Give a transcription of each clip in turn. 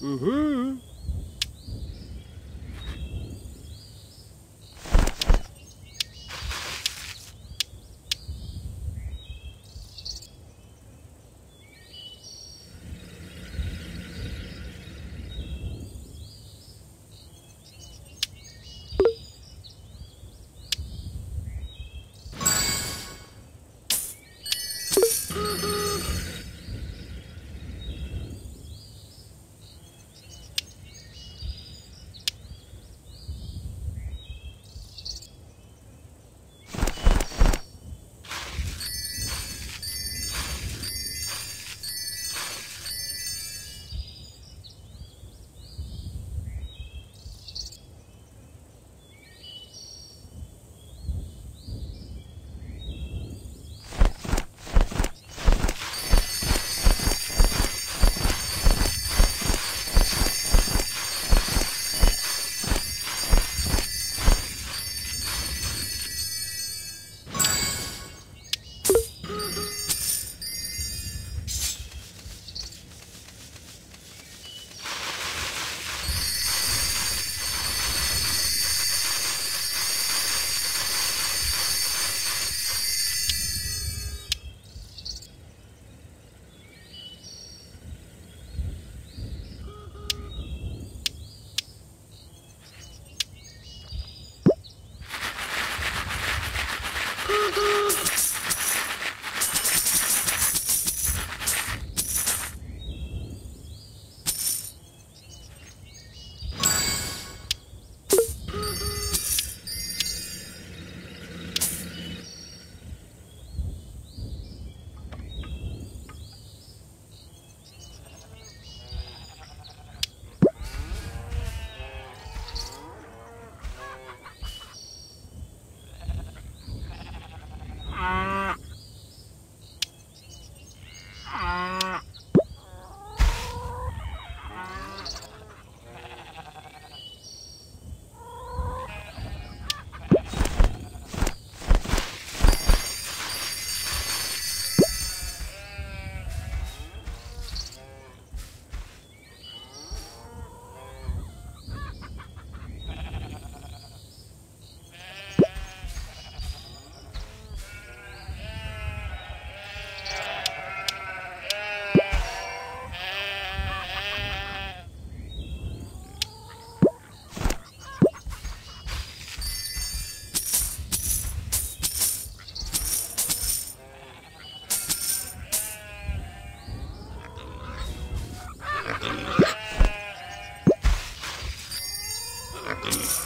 Woohoo! Mm-hmm.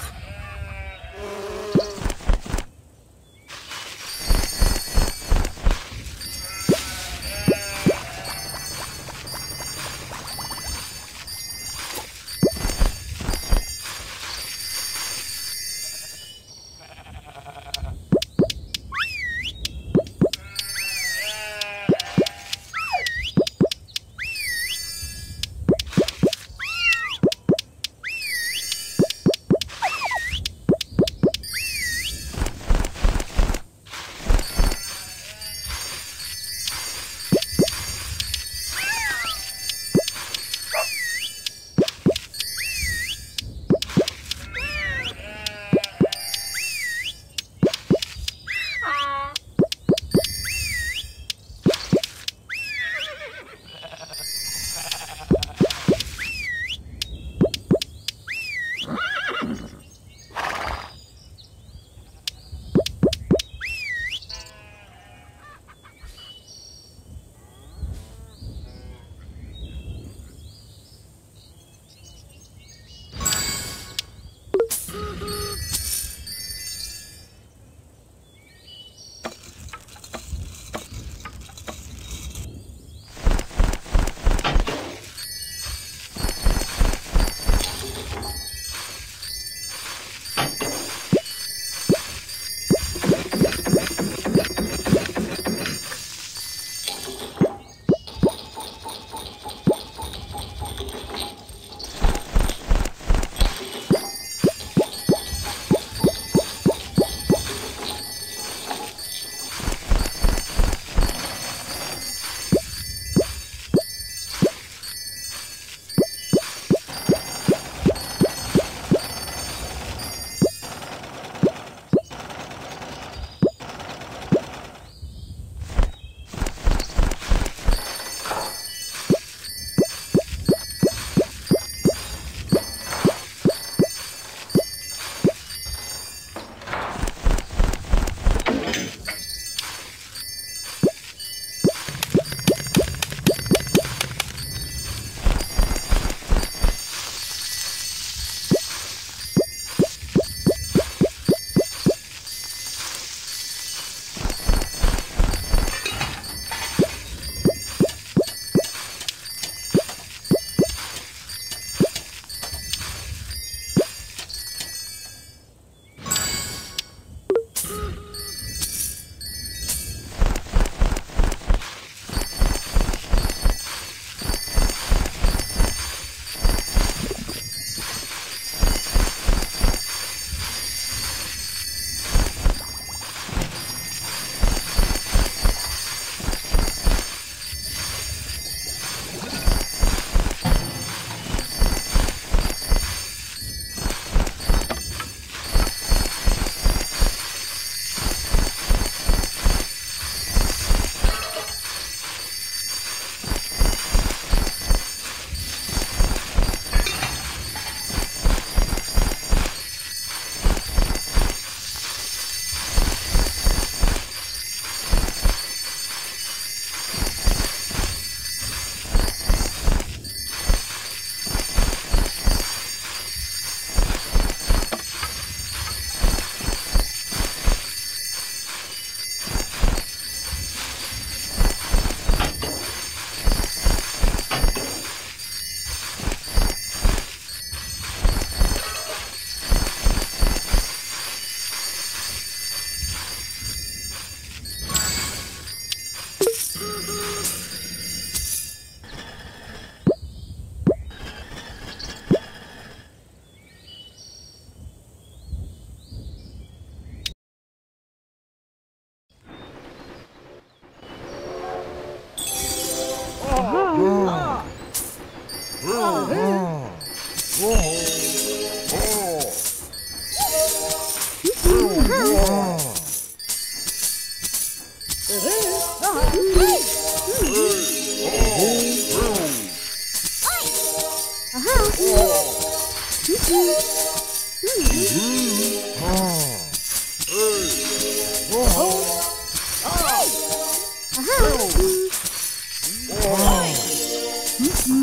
Mm-hmm.